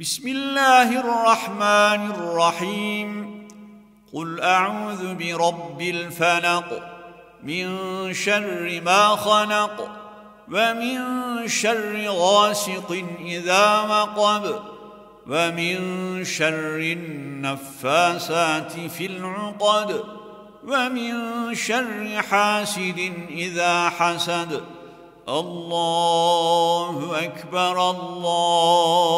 بسم الله الرحمن الرحيم قل أعوذ برب الفلق من شر ما خلق ومن شر غاسق إذا وقب ومن شر النفاسات في العقد ومن شر حاسد إذا حسد الله أكبر الله